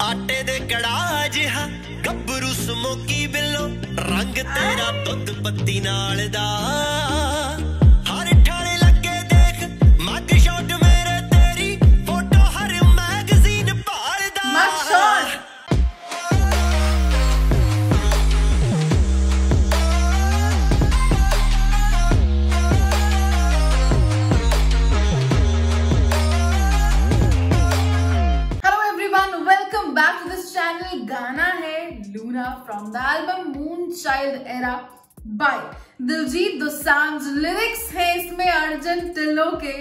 ਆਟੇ ਦੇ ਕੜਾ ਜਿਹਾ ਗੱਭਰੂ ਸਮੋਕੀ ਬਿੱਲੋ ਰੰਗ ਤੇਰਾ ਦੁੱਧ ਪੱਤੀ ਨਾਲ ਦਾ। गाना है Luna from the album Moon Child Era by Diljit Dosanjh. Lyrics है इसमें अर्जन टिल्लो के।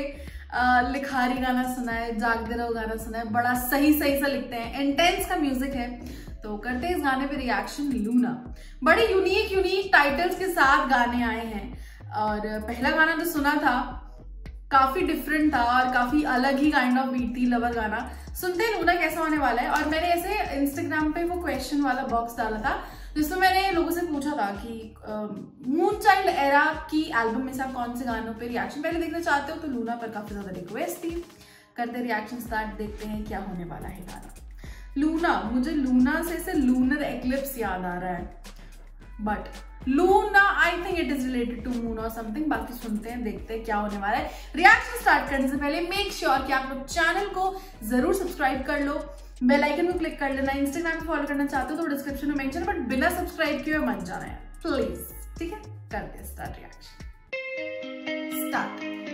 लिखारी गाना सुना है रहो गाना सुना है, बड़ा सही सही सा लिखते हैं। इंटेंस का म्यूज़िक है। तो करते हैं इस गाने पे रिएक्शन लूना। बड़े यूनिक यूनिक टाइटल्स के साथ गाने आए हैं। और पहला गाना जो सुना था काफ़ी डिफरेंट था और काफ़ी अलग ही काइंड ऑफ़ बीट थी लवर गाना। सुनते हैं लूना कैसा होने वाला है? और मैंने ऐसे इंस्टाग्राम पे वो क्वेश्चन वाला बॉक्स डाला था, जिसमें मैंने लोगों से पूछा था कि मून चाइल्ड एरा की एल्बम में से आप कौन से गानों पे रिएक्शन पहले देखना चाहते हो तो लूना पर काफ़ी ज़्यादा रिक्वेस्ट थी। करते रिएक्शन स्टार्ट देखते हैं क्या होने वाला है गाना। लूना, मुझे लूना से से लूनर एक्लिप्स याद आ रहा है। But Luna I think it is related to moon और समथिंग बाकी सुनते हैं, देखते हैं क्या होने वाला है। रिएक्शन स्टार्ट करने से पहले मेक श्योर sure कि आप लोग चैनल को ज़रूर सब्सक्राइब कर लो। बेल आइकन को क्लिक कर लेना। इंस्टाग्राम फॉलो करना चाहते हो तो डिस्क्रिप्शन में मेंशन बट बिना सब्सक्राइब किए मन जाना है। प्लीज़ ठीक है? करते स्टार्ट रिएक्शन स्टार्ट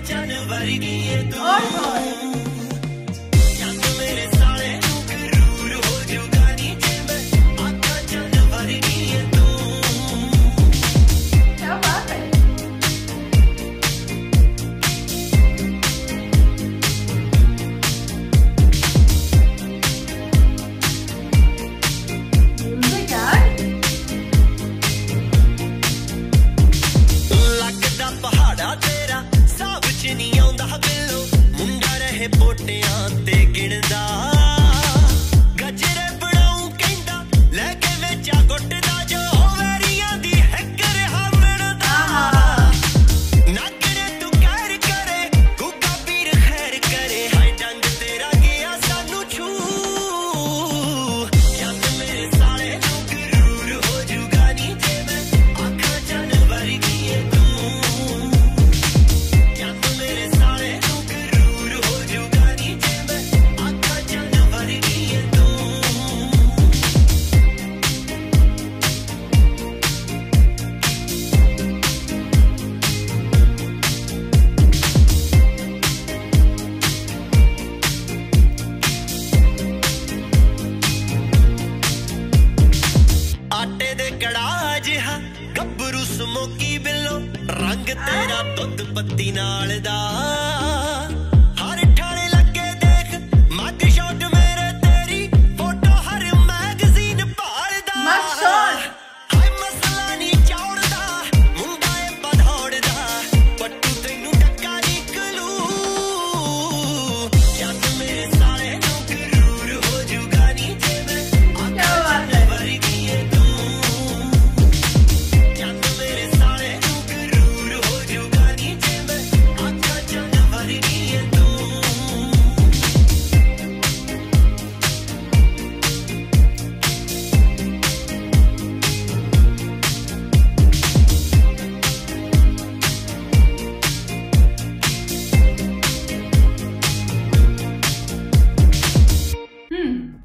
वचन वर्गीय तू। दा बिल्लो मुंडा रहे पोटिया।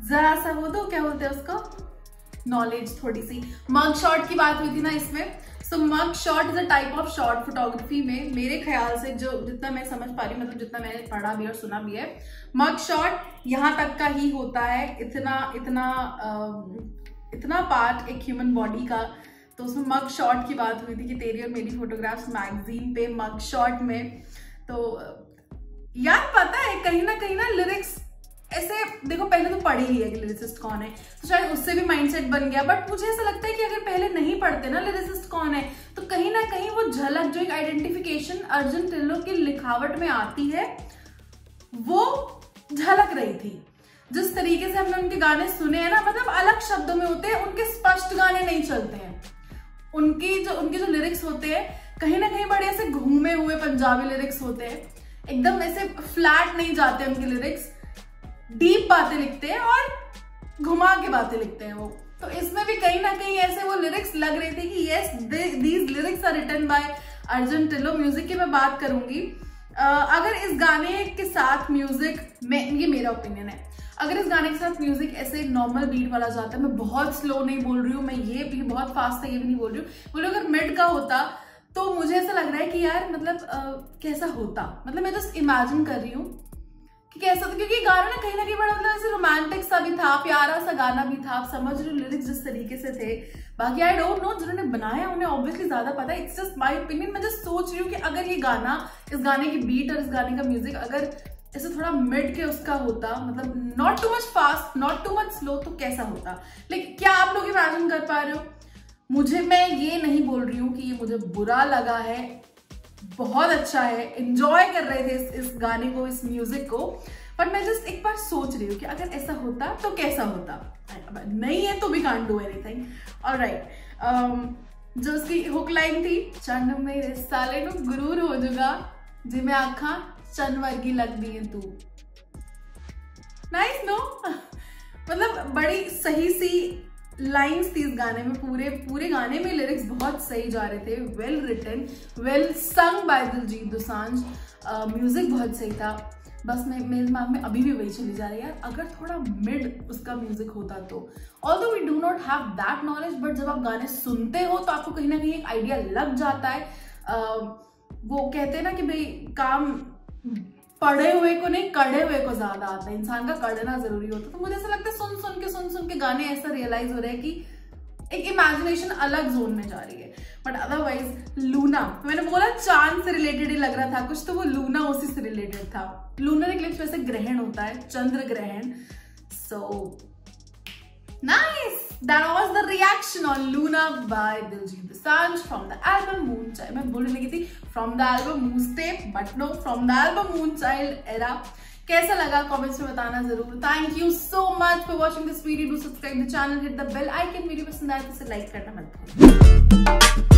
जरा सा वो दो, क्या बोलते हैं उसको? नॉलेज थोड़ी सी। मग शॉट की बात हुई थी ना इसमें। So mug shot is a type of short photography में मेरे ख्याल से जो जितना मैं समझ पा रही हूँ मतलब जितना मैंने पढ़ा भी और सुना भी है मग शॉट यहाँ तक का ही होता है। इतना इतना इतना पार्ट एक ह्यूमन बॉडी का। तो उसमें मग शॉट की बात हुई थी कि तेरी और मेरी फोटोग्राफ्स मैगजीन पे मग शॉट में। तो यार पता है, कहीं ना कहीं ना लिरिक्स ऐसे, देखो, पहले तो पढ़ी ही है कि लिरिसिस्ट कौन है? तो शायद उससे भी माइंडसेट बन गया बट मुझे ऐसा लगता है कि अगर पहले नहीं पढ़ते ना लिरिसिस्ट कौन है तो कहीं ना कहीं वो झलक, जो एक आइडेंटिफिकेशन अर्जुन टिल्लो की लिखावट में आती है, वो झलक रही थी। जिस तरीके से हमने उनके गाने सुने हैं ना मतलब अलग शब्दों में होते हैं, उनके स्पष्ट गाने नहीं चलते हैं। उनकी जो, उनके जो लिरिक्स होते हैं, कहीं ना कहीं बड़े ऐसे घूमे हुए पंजाबी लिरिक्स होते हैं। एकदम ऐसे फ्लैट नहीं जाते उनके लिरिक्स डीप बातें लिखते हैं और घुमा के बातें लिखते हैं वो। तो इसमें भी कहीं ना कहीं ऐसे वो लिरिक्स लग रहे थे कि yes these lyrics are written by Arjun Dhillon music की मैं बात करूँगी। Uh, अगर इस गाने के साथ म्यूज़िक में ये मेरा ओपिनियन है। अगर इस गाने के साथ म्यूज़िक ऐसे नॉर्मल बीट वाला जाता है मैं बहुत स्लो नहीं बोल रही हूँ मैं ये भी बहुत फास्ट है ये भी नहीं बोल रही हूँ। बोलो अगर मिड का होता तो मुझे ऐसा लग रहा है कि यार मतलब आ, कैसा होता? मतलब मैं जस्ट इमेजिन कर रही हूँ कैसा था क्योंकि गाना ना कहीं ना कहीं बड़ा मतलब ऐसे रोमांटिक सा भी था, प्यारा सा गाना भी था, आप समझ रहे हो लिरिक्स जिस तरीके से थे। बाकी आई डोंट नो जिन्होंने बनाया, उन्हें ऑब्वियसली ज़्यादा पता है। इट्स जस्ट माय ओपिनियन मैं जस्ट सोच रही हूँ कि अगर ये गाना, इस गाने की बीट और इस गाने का म्यूज़िक अगर ऐसे थोड़ा मिड के उसका होता मतलब not too much fast not too much slow तो कैसा होता? लेकिन क्या आप लोग इमेजिन कर पा रहे हो? मुझे, मैं ये नहीं बोल रही हूँ कि ये मुझे बुरा लगा है। बहुत अच्छा है। इंजॉय कर रहे थे इस, इस गाने को इस म्यूज़िक को। पर मैं जस्ट एक बार सोच रही हूँ कि अगर ऐसा होता तो कैसा होता? नहीं है तो भी कांट डू एनीथिंग और राइट जो उसकी हुक लाइन थी चंड मेरे साले नु गुरूर हो जूगा जिमें आखा चन वर्गी लगती है तू। नाइस नो मतलब बड़ी सही सी लाइंस थी इस गाने में पूरे पूरे गाने में लिरिक्स बहुत सही जा रहे थे well written well sung by Diljit Dosanjh music बहुत सही था। बस मैं मेरे दिमाग में अभी भी वही चली जा रही है। अगर थोड़ा मिड उसका म्यूज़िक होता तो। Although we do not have that knowledge but जब आप गाने सुनते हो तो आपको कहीं ना कहीं एक आइडिया लग जाता है। uh, वो कहते हैं ना कि भाई काम पढ़े हुए को नहीं कड़े हुए को ज़्यादा आता है। इंसान का कड़ना ज़रूरी होता है। तो मुझे ऐसा लगता है सुन सुन के सुन सुन के गाने ऐसा रियलाइज़ हो रहे हैं कि एक इमेजिनेशन अलग जोन में जा रही है। बट अदरवाइज़ लूना मैंने बोला चाँद से रिलेटेड ही लग रहा था कुछ तो वो लूना उसी से रिलेटेड था। लूनर इक्लिप्स वैसे ग्रहण होता है चंद्र ग्रहण। So so, nice That was the reaction on Luna by Diljit Dosanjh from the album Moonchild. मैं बोलने लगी थी from the album Moonstep, but no, from the album Moonchild era. कैसा लगा कमेंट्स में बताना ज़रूर thank you so much for watching this video do subscribe the channel hit the bell icon video पसंद आए तो इसे लाइक करना मत भूलना